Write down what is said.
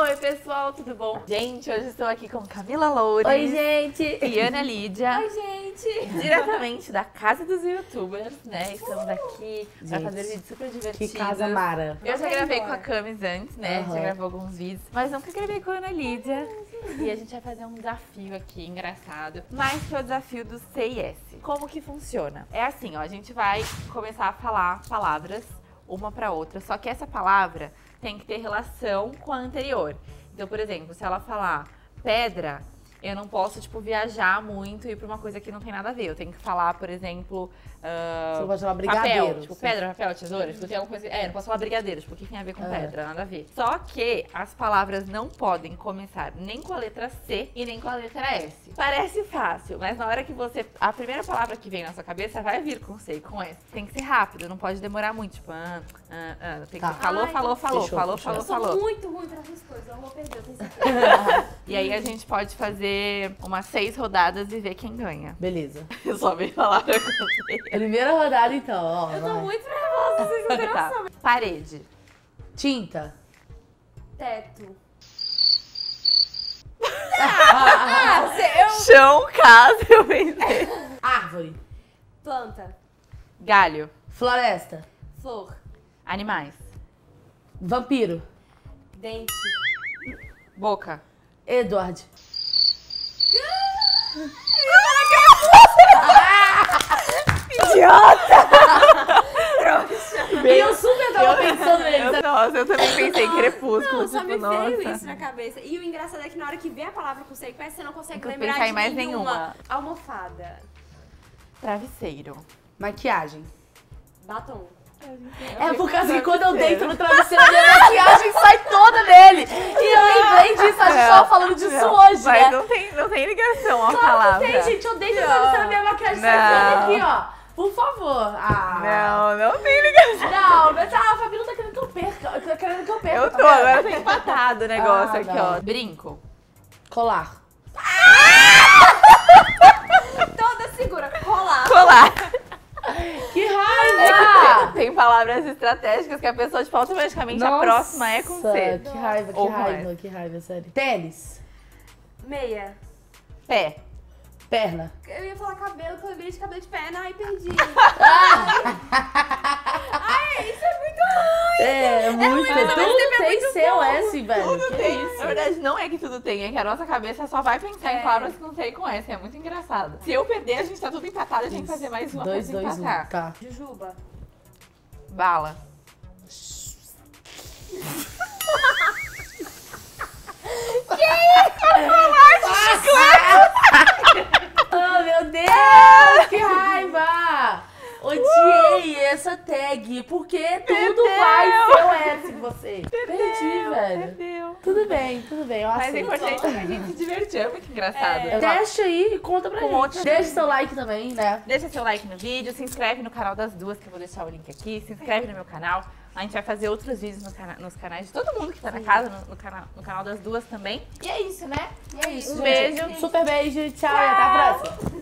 Oi, pessoal, tudo bom? Gente, hoje estou aqui com Camila Loures. Oi, gente. E Ana Lídia. Oi, gente. Diretamente da Casa dos Youtubers, né? Estamos aqui pra Gente, fazer vídeos super Que divertidos. casa mara. Eu já gravei com a Camis antes, né? Aham. Já gravou alguns vídeos, mas nunca gravei com a Ana Lídia. E a gente vai fazer um desafio aqui, engraçado. Mais que é o desafio do CIS. Como que funciona? É assim, ó, a gente vai começar a falar palavras uma pra outra, só que essa palavra tem que ter relação com a anterior. Então, por exemplo, se ela falar pedra, eu não posso, tipo, viajar muito e ir pra uma coisa que não tem nada a ver. Eu tenho que falar, por exemplo, ah, Você pode falar Papel, brigadeiro. tipo, Sim. pedra, papel, tesoura, tipo, tem alguma coisa. É, não posso falar brigadeiro, tipo, o que tem a ver com É. pedra? Nada a ver. Só que as palavras não podem começar nem com a letra C e nem com a letra S. Parece fácil, mas na hora que você. A primeira palavra que vem na sua cabeça vai vir com C e com S. Tem que ser rápido, não pode demorar muito. Tipo, ah, ah, ah. Tem que Tá. falou, Ai, falou, falou, fechou, falou, fechou. Eu falou, sou falou. muito ruim pra essas coisas, eu vou perder, eu tenho certeza. E aí a gente pode fazer umas seis rodadas e ver quem ganha. Beleza. Eu só vi palavra com C. Primeira rodada, então. Ó, Eu tô vai. muito nervosa, vocês não têm Tá. noção. Parede. Tinta. Teto. Ah, Chão, casa, eu pensei. Árvore. Planta. Galho. Floresta. Flor. Animais. Vampiro. Dente. Boca. Edward. E eu super tava pensando nele. nossa, eu também pensei em crepúsculo. Não, só tipo, me veio nossa. isso na cabeça. E o engraçado é que na hora que vem a palavra com C e com S, você não consegue Não lembrar pensar de em mais nenhuma. nenhuma. Almofada. Travesseiro. Maquiagem. Batom. É por causa que quando eu deito no travesseiro, minha maquiagem sai toda dele. E eu lembrei disso, a gente tava falando disso Não, hoje, Mas né? não tem, não tem ligação a Claro palavra. que tem, gente. Eu deito no travesseiro, minha maquiagem sai Não. toda aqui, ó. Por favor. Ah. Não, não tem ligação. Não, mas ah, a Fabi não tá querendo que eu perca. Tá querendo que eu perca. Eu tá tô, vendo? agora tá empatado o negócio Ah, aqui, não. ó. Brinco. Colar. Toda segura. Colar. Colar. Que É que raiva! tem, tem palavras estratégicas que a pessoa, tipo, automaticamente a próxima é com C. Que raiva, que Ou raiva, que raiva, sério. Tênis. Meia. Pé. Perna. Eu ia falar cabelo, que eu lembrei de cabelo de perna. Ai, perdi. É, é muito. muito, mas tudo é tem muito seu bom. S, velho. Tudo que tem. isso? Na verdade, não é que tudo tem, é que a nossa cabeça só vai pensar em É. palavras com C e com S. É muito engraçado. Se eu perder, a gente tá tudo empatado, a gente que fazer mais uma Dois, pra dois, um. desempatar. Tá. Jujuba. Bala. Oh, meu Deus! Que raiva! Essa tag, porque tudo vai ser o S em você. Perdi, velho. Perdeu. Tudo bem, tudo bem. Eu Mas é importante que a gente se divertir, é muito engraçado. É. Teste aí e conta pra Com gente. Deixa seu like também, né? Deixa seu like no vídeo, se inscreve no canal das duas, que eu vou deixar o link aqui. Se inscreve no meu canal. A gente vai fazer outros vídeos no cana- nos canais de todo mundo que tá na casa, no, no canal, no canal das duas também. E é isso, né? E é isso, Um gente. beijo. Super beijo, tchau, e até a próxima.